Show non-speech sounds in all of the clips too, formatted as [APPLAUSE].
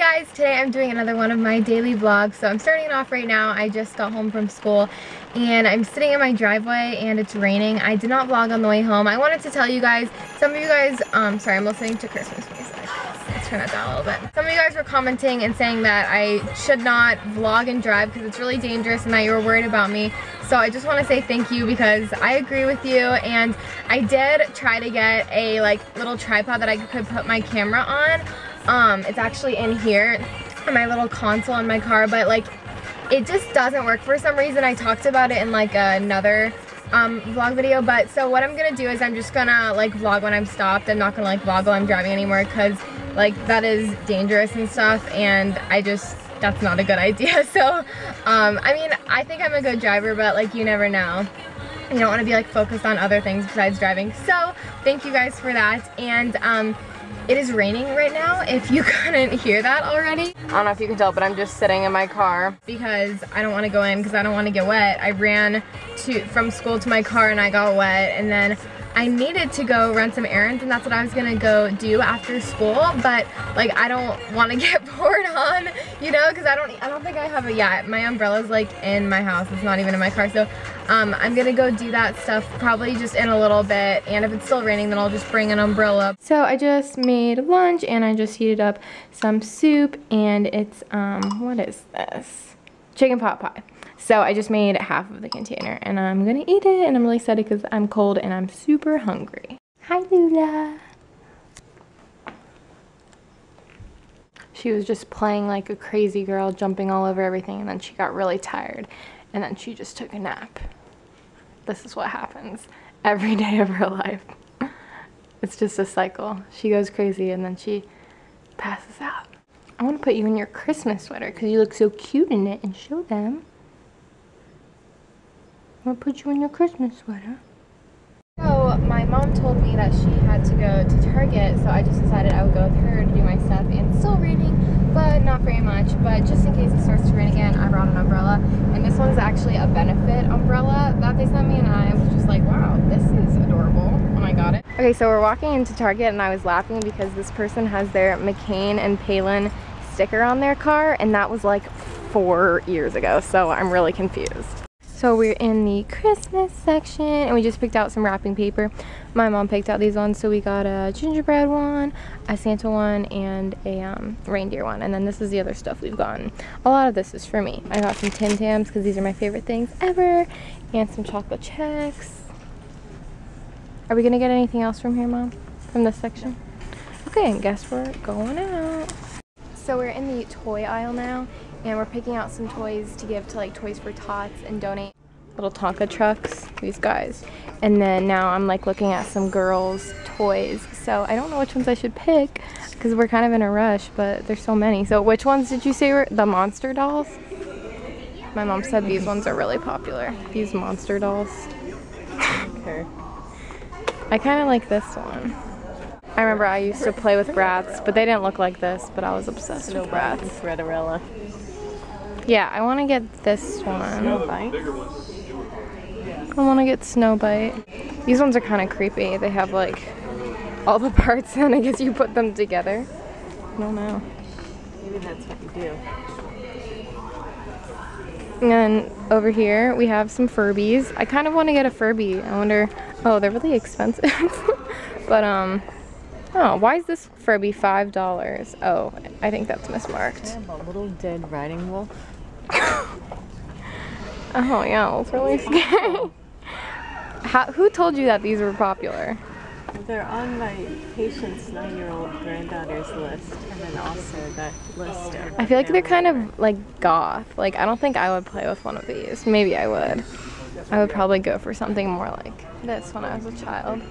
guys, today I'm doing another one of my daily vlogs. So I'm starting it off right now. I just got home from school and I'm sitting in my driveway and it's raining. I did not vlog on the way home. I wanted to tell you guys, some of you guys, um, sorry, I'm listening to Christmas music. Let's turn that down a little bit. Some of you guys were commenting and saying that I should not vlog and drive because it's really dangerous and that you were worried about me. So I just want to say thank you because I agree with you and I did try to get a like little tripod that I could put my camera on um, it's actually in here, in my little console in my car, but like it just doesn't work for some reason. I talked about it in like another um, vlog video, but so what I'm gonna do is I'm just gonna like vlog when I'm stopped. I'm not gonna like vlog while I'm driving anymore because like that is dangerous and stuff and I just, that's not a good [LAUGHS] idea. So, um, I mean, I think I'm a good driver, but like you never know. You don't wanna be like focused on other things besides driving. So, thank you guys for that. And um, it is raining right now, if you [LAUGHS] couldn't hear that already. I don't know if you can tell, but I'm just sitting in my car because I don't want to go in because I don't want to get wet. I ran to from school to my car and I got wet and then I needed to go run some errands and that's what I was gonna go do after school but like I don't want to [LAUGHS] get poured on you know because I don't I don't think I have a yeah my umbrella's like in my house it's not even in my car so um, I'm gonna go do that stuff probably just in a little bit and if it's still raining then I'll just bring an umbrella. So I just made lunch and I just heated up some soup and it's um what is this? Chicken pot pie so I just made half of the container and I'm gonna eat it and I'm really excited because I'm cold and I'm super hungry. Hi Lula. She was just playing like a crazy girl, jumping all over everything and then she got really tired and then she just took a nap. This is what happens every [LAUGHS] day of her life. It's just a cycle. She goes crazy and then she passes out. I want to put you in your Christmas sweater because you look so cute in it and show them. I'll put you in your Christmas sweater. So my mom told me that she had to go to Target, so I just decided I would go with her to do my stuff. And still raining, but not very much. But just in case it starts to rain again, I brought an umbrella. And this one's actually a benefit umbrella that they sent me, and I was just like, wow, this is adorable oh when I got it. Okay, so we're walking into Target, and I was laughing because this person has their McCain and Palin sticker on their car, and that was like four years ago, so I'm really confused. So we're in the Christmas section and we just picked out some wrapping paper. My mom picked out these ones so we got a gingerbread one, a Santa one, and a um, reindeer one. And then this is the other stuff we've gotten. A lot of this is for me. I got some Tim Tams because these are my favorite things ever and some chocolate Chex. Are we going to get anything else from here, Mom? From this section? Okay, I guess we're going out. So we're in the toy aisle now and we're picking out some toys to give to like Toys for Tots and donate little Tonka trucks, these guys. And then now I'm like looking at some girls' toys. So I don't know which ones I should pick because we're kind of in a rush, but there's so many. So which ones did you say were the monster dolls? My mom said these ones are really popular. These monster dolls. okay. I kind of like this one. I remember I used to play with Bratz, but they didn't look like this, but I was obsessed with Bratz. Cinderella. Yeah, I want to get this one. Snowbite? I want to get Snowbite. These ones are kind of creepy. They have like all the [LAUGHS] parts and I guess you put them together. I don't know. Maybe that's what you do. And then over here we have some Furbies. I kind of want to get a Furby. I wonder, oh, they're really [LAUGHS] expensive. but um, Oh, why is this Furby five dollars? Oh, I think that's mismarked. a little dead riding wolf. [LAUGHS] oh yeah, it's really scary. [LAUGHS] How, who told you that these were popular? They're on my patient's nine-year-old granddaughter's list, and then also that list. I feel like they're kind of like goth. Like I don't think I would play with one of these. Maybe I would. I would probably go for something more like this when I was a child.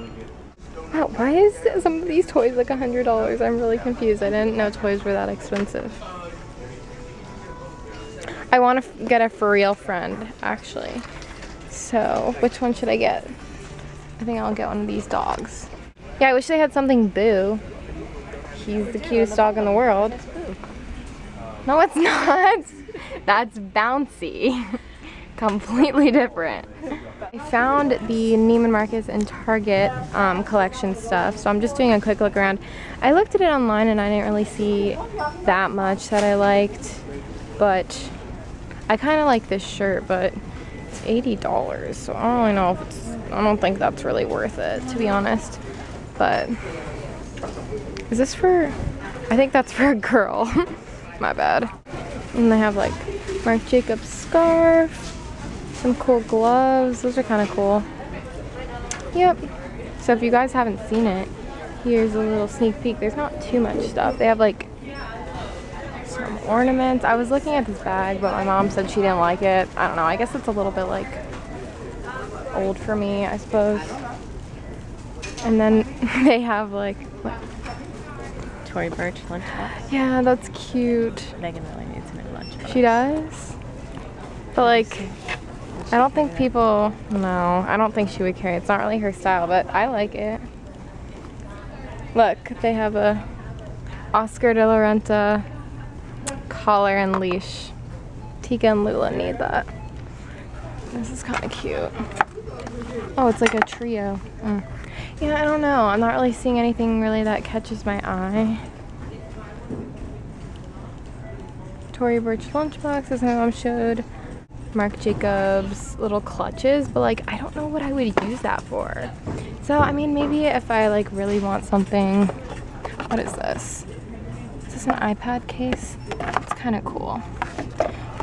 Wow, why is some of these toys like a $100? I'm really confused. I didn't know toys were that expensive. I want to get a FurReal friend, actually. So, which one should I get? I think I'll get one of these dogs. Yeah, I wish they had something Boo. He's the cutest dog in the world. No, it's [LAUGHS] not. That's Bouncy. [LAUGHS] completely different. I found the Neiman Marcus and Target um, collection stuff, so I'm just doing a quick look around. I looked at it online and I didn't really see that much that I liked, but I kind of like this shirt, but it's $80, so I don't really know if it's, I don't think that's really worth it, to be honest. But, is this for, I think that's for a girl. [LAUGHS] My bad. And they have like Marc Jacobs scarf, some cool gloves. Those are kind of cool. Yep. So if you guys haven't seen it, here's a little sneak peek. There's not too much stuff. They have like some ornaments. I was looking at this bag, but my mom said she didn't like it. I don't know. I guess it's a little bit like old for me, I suppose. And then [LAUGHS] they have like Tory Burch lunchbox. Yeah, that's cute. Megan really needs a new lunchbox. She does? But like I don't think people no, I don't think she would carry it. It's not really her style, but I like it. Look, they have a Oscar de la Renta collar and leash. Tika and Lula need that. This is kind of cute. Oh, it's like a trio. Mm. Yeah, I don't know. I'm not really seeing anything really that catches my eye. Tory Burch lunchbox, as my mom showed. Marc Jacobs little clutches, but like I don't know what I would use that for. So I mean maybe if I like really want something, what is this? Is this an iPad case? It's kind of cool.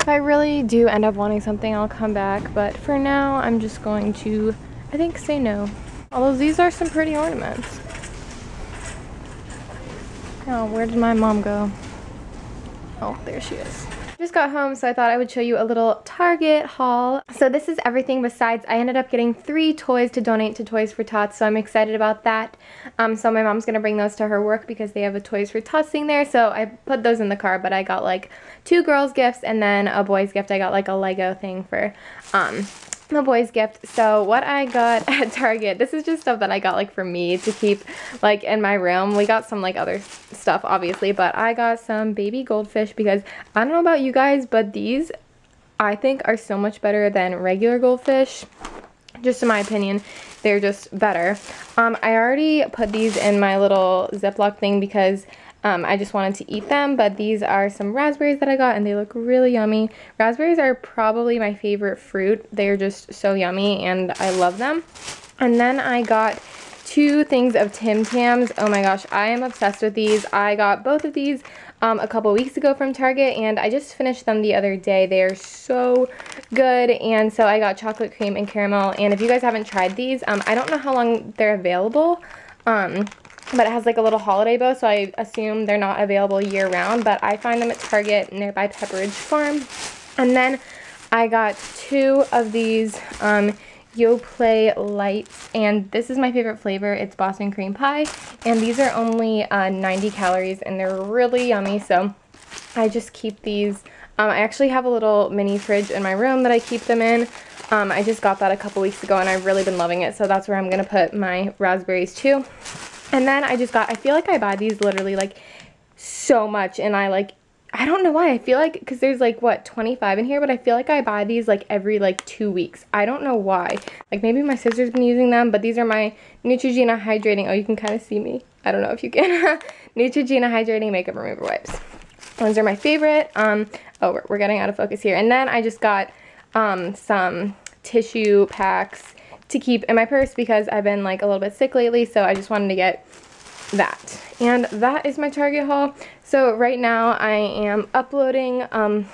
If I really do end up wanting something, I'll come back, but for now I'm just going to, I think, say no. Although these are some pretty ornaments. Oh, where did my mom go? Oh, there she is. Just got home, so I thought I would show you a little Target haul. So this is everything besides I ended up getting three toys to donate to Toys for Tots, so I'm excited about that. Um, so my mom's gonna bring those to her work because they have a Toys for Tots thing there, so I put those in the car, but I got like two girls gifts and then a boys gift. I got like a Lego thing for um, my boy's gift. So what I got [LAUGHS] at Target, this is just stuff that I got like for me to keep like in my room. We got some like other stuff obviously, but I got some baby goldfish because I don't know about you guys, but these I think are so much better than regular goldfish. Just in my opinion, they're just better. Um, I already put these in my little Ziploc thing because um, I just wanted to eat them, but these are some raspberries that I got and they look really yummy. Raspberries are probably my favorite fruit. They're just so yummy and I love them. And then I got two things of Tim Tams. Oh my gosh, I am obsessed with these. I got both of these um, a couple weeks ago from Target and I just finished them the other day. They are so good and so I got chocolate cream and caramel and if you guys haven't tried these, um, I don't know how long they're available. Um, but it has like a little holiday bow, so I assume they're not available year round, but I find them at Target nearby Pepperidge Farm. And then I got two of these um, Yoplait Lights, and this is my favorite flavor. It's Boston Cream Pie, and these are only uh, 90 calories, and they're really yummy, so I just keep these. Um, I actually have a little mini fridge in my room that I keep them in. Um, I just got that a couple weeks ago, and I've really been loving it, so that's where I'm going to put my raspberries too. And then I just got, I feel like I buy these literally like so much and I like, I don't know why. I feel like, because there's like, what, 25 in here, but I feel like I buy these like every like two weeks. I don't know why. Like maybe my sister's been using them, but these are my Neutrogena Hydrating. Oh, you can kind of see me. I don't know if you can. [LAUGHS] Neutrogena Hydrating Makeup Remover Wipes. Those are my favorite. Um, oh, we're, we're getting out of focus here. And then I just got um, some tissue packs to keep in my purse because I've been like a little bit sick lately, so I just wanted to get that. And that is my Target haul. So right now I am uploading um,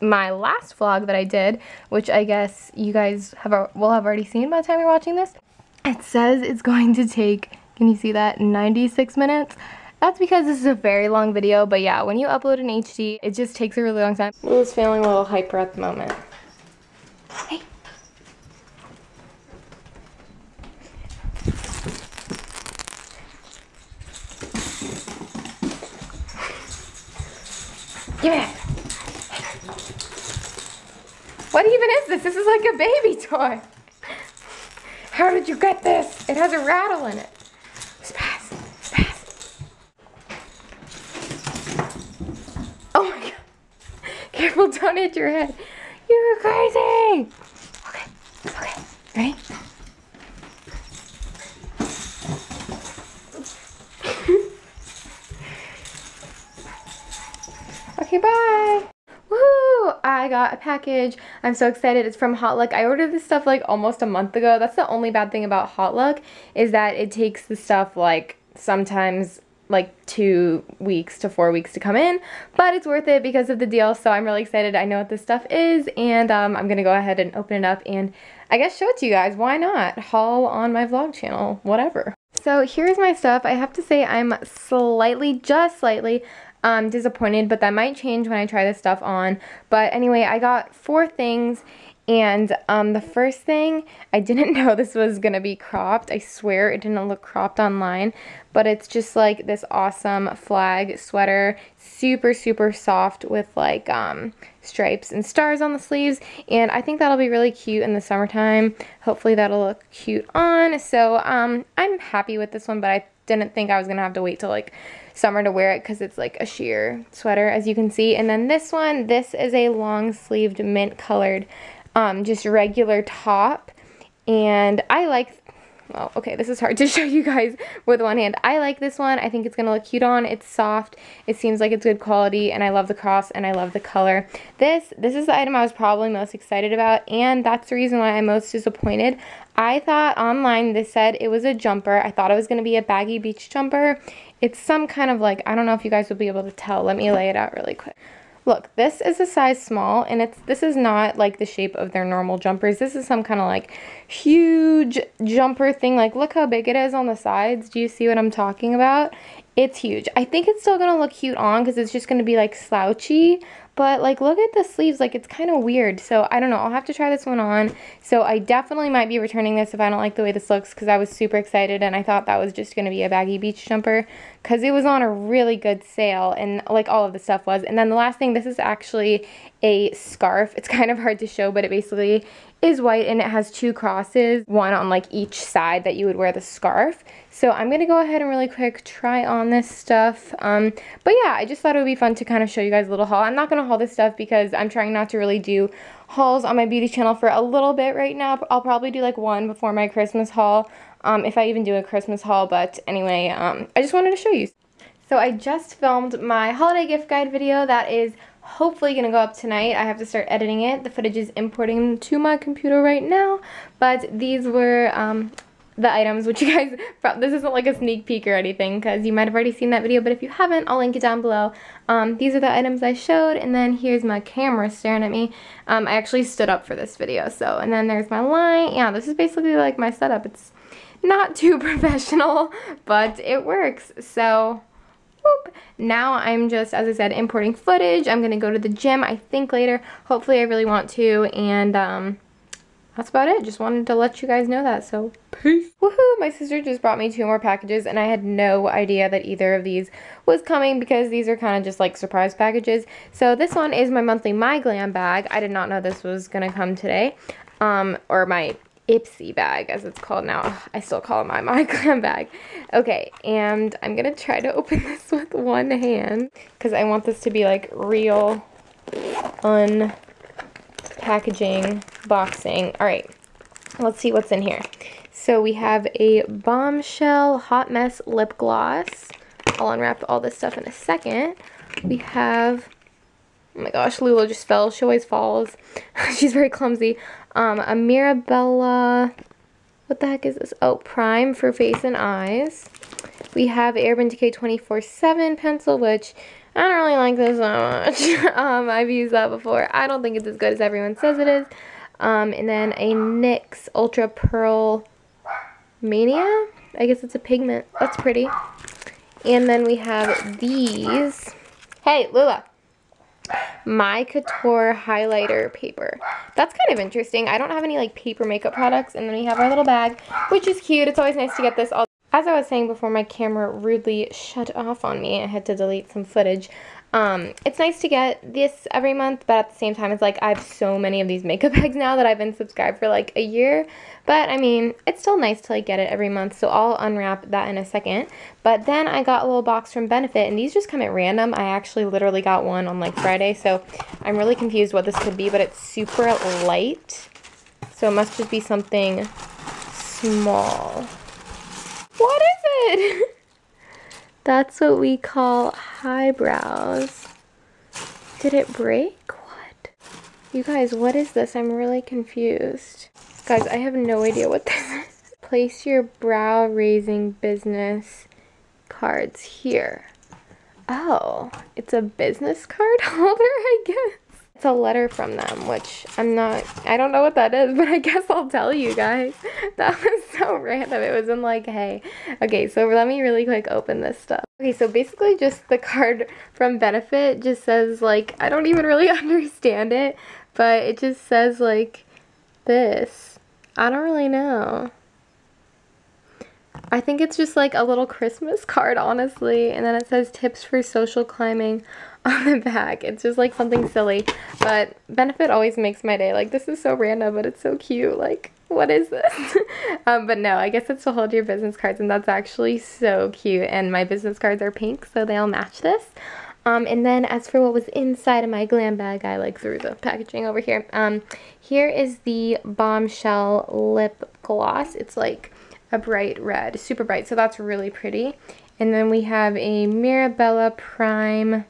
my last vlog that I did, which I guess you guys have will have already seen by the time you're watching this. It says it's going to take, can you see that, 96 minutes? That's because this is a very long video, but yeah, when you upload in HD, it just takes a really long time. Lulu's feeling a little hyper at the moment. Hey. Give. What even is this? This is like a baby toy. How did you get this? It has a rattle in it. Spaz, spaz. Oh my god. Careful, don't hit your head. You're crazy. Ready? Okay, bye. Woohoo! I got a package. I'm so excited. It's from Hautelook. I ordered this stuff like almost a month ago. That's the only bad thing about Hautelook is that it takes the stuff like sometimes like two weeks to four weeks to come in but it's worth it because of the deal so I'm really excited I know what this stuff is and um, I'm gonna go ahead and open it up and I guess show it to you guys why not haul on my vlog channel whatever so here's my stuff I have to say I'm slightly just slightly um, disappointed but that might change when I try this stuff on but anyway I got four things and um, the first thing, I didn't [LAUGHS] know this was going to be cropped. I swear it didn't look cropped online. But it's just like this awesome flag sweater. Super, super soft with like um, stripes and stars on the sleeves. And I think that'll be really cute in the summertime. Hopefully that'll look cute on. So um, I'm happy with this one, but I didn't think I was going to have to wait till like summer to wear it because it's like a sheer sweater as you can see. And then this one, this is a long sleeved mint colored um, just regular top. And I like, well, okay, this is hard [LAUGHS] to show you guys with one hand. I like this one. I think it's going to look cute on. It's soft. It seems like it's good quality. And I love the cross and I love the color. This, this is the item I was probably most excited about. And that's the reason why I'm most disappointed. I thought online this said it was a jumper. I thought it was going to be a baggy beach jumper. It's some kind of like, I don't know if you guys will be able to tell. Let me lay it out really quick. Look, this is a size small, and it's this is not like the shape of their normal jumpers. This is some kind of like huge jumper thing. Like, look how big it is on the sides. Do you see what I'm talking about? It's huge. I think it's still going to look cute on because it's just going to be like slouchy, but like look at the sleeves, like it's kind of weird. So I don't know, I'll have to try this one on. So I definitely might be returning this if I don't like the way this looks because I was super excited and I thought that was just going to be a baggy beach jumper because it was on a really good sale and like all of the stuff was. And then the last thing, this is actually a scarf. It's [LAUGHS] kind of hard to show, but it basically is white and it has two crosses, one on like each side that you would wear the scarf. So I'm going to go ahead and really quick try on this stuff. Um, but yeah, I just thought it would be fun to kind of show you guys a little haul. I'm not going to haul this stuff because I'm trying not to really do hauls on my beauty channel for a little bit right now. I'll probably do like one before my Christmas haul, um, if I even do a Christmas haul. But anyway, um, I just wanted to show you. So I just filmed my holiday gift guide video that is hopefully going to go up tonight. I have to start editing it. The footage is importing to my computer right now, but these were um, the items, which you guys, [LAUGHS] this isn't like a sneak peek or anything, because you might have already seen that video, but if you haven't, I'll link it down below. Um, these are the items I showed, and then here's my camera staring at me. Um, I actually stood up for this video, so, and then there's my line. Yeah, this is basically like my setup. It's not [LAUGHS] too professional, but it works, so Whoop. Now I'm just, as I said, importing footage. I'm going to go to the gym, I think, later. Hopefully I really want to. And um, that's about it. Just wanted to let you guys know that. So, peace. Woohoo! My sister just brought me two more packages. And I had no idea that either of these was coming because these are kind of just like surprise packages. So this one is my monthly MyGlam bag. I did not know this was going to come today. Um, or my Ipsy bag, as it's called now. I still call it my [LAUGHS] MyGlam bag. Okay, and I'm going to try to open [LAUGHS] this with one hand because I want this to be like real unpackaging boxing. All right, let's see what's in here. So we have a Bombshell Hot Mess Lip Gloss. I'll unwrap all this stuff in a second. We have Oh my gosh, Lula just fell. She always falls. [LAUGHS] She's very clumsy. Um, a Mirabella, what the heck is this? Oh, Prime for face and eyes. We have Urban Decay 24-7 pencil, which I don't really like this so much. [LAUGHS] um, I've used that before. I don't think it's as good as everyone says it is. Um, and then a NYX Ultra Pearl Mania. I guess it's a pigment. That's pretty. And then we have these. Hey, Lula. Mai Couture highlighter paper. That's kind of interesting. I don't have any like paper makeup products. And then we have our little bag, which is cute. It's always nice to get this. As I was saying before my camera rudely shut off on me, I had to delete some footage. Um, it's nice to get this every month, but at the same time, it's like I have so many of these makeup [LAUGHS] bags now that I've been subscribed for like a year. But I mean, it's still nice to like get it every month, so I'll unwrap that in a second. But then I got a little box from Benefit, and these just come at random. I actually literally got one on like Friday, so I'm really confused what this could be, but it's super light. So it must just be something small. What is it? [LAUGHS] That's what we call highbrows. Did it break? What? You guys, what is this? I'm really confused. Guys, I have no idea what this [LAUGHS] is. Place your brow raising business cards here. Oh, it's a business card [LAUGHS] holder, I guess. It's a letter from them, which I'm not, I don't know what that is, [LAUGHS] but I guess I'll tell you guys. [LAUGHS] That was so random. It was in like, hey. Okay, so let me really quick open this stuff. Okay, so basically just the card from Benefit just says like, I don't even really [LAUGHS] understand it, but it just says like this. I don't really know. I think it's just like a little Christmas card, honestly. And then it says tips for social climbing [LAUGHS] on the back. It's just like something silly. But Benefit always makes my day. Like, this is so random, but it's so cute. Like, what is this? [LAUGHS] um, but no, I guess it's to hold your business cards. And that's actually so cute. And my business cards are pink, so they'll match this. Um, and then as for what was inside of my glam bag, I like threw the packaging over here. Um, here is the Bombshell Lip Gloss. It's like a bright red, super bright. So that's really pretty. And then we have a Mirabella Prime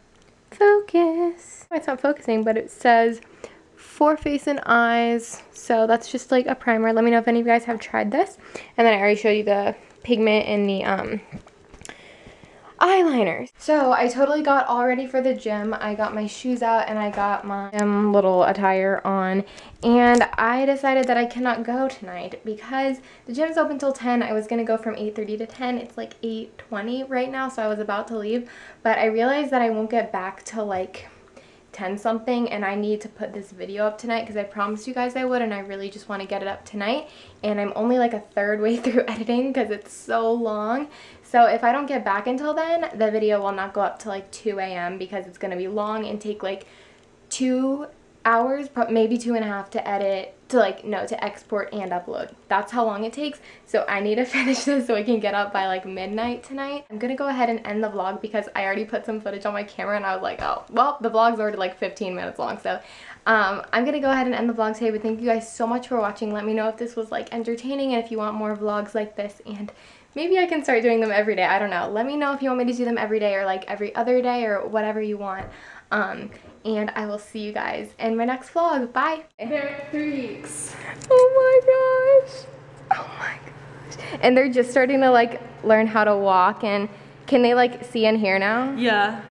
Focus. It's not focusing, but it says for face and eyes. So that's just like a primer. Let me know if any of you guys have tried this. And then I already showed you the pigment and the um, eyeliners. So I totally got all ready for the gym. I got my shoes out and I got my um, little attire on. And I decided that I cannot go tonight because the gym is open till 10. I was going to go from 8.30 to 10. It's like 8.20 right now, so I was about to leave. But I realized that I won't get back till like 10 something and I need to put this video up tonight because I promised you guys I would and I really just want to get it up tonight and I'm only like a third [LAUGHS] way through editing because it's so long so if I don't get back until then the video will not go up to like 2 a.m. because it's going to be long and take like two hours, maybe two and a half to edit, to like, no, to export and upload. That's how long it takes. So I need to [LAUGHS] finish this so I can get up by like midnight tonight. I'm gonna go ahead and end the vlog because I already put some footage on my camera and I was like, oh, well, the vlog's already like 15 minutes long. So um, I'm gonna go ahead and end the vlog today, but thank you guys so much for watching. Let me know if this was like entertaining and if you want more vlogs like this and maybe I can start doing them every day. I don't know. Let me know if you want me to do them every day or like every other day or whatever you want. Um, and I will see you guys in my next vlog. Bye. They're freaks. Oh my gosh. Oh my gosh. And they're just starting to like learn how to walk and can they like see and hear now? Yeah.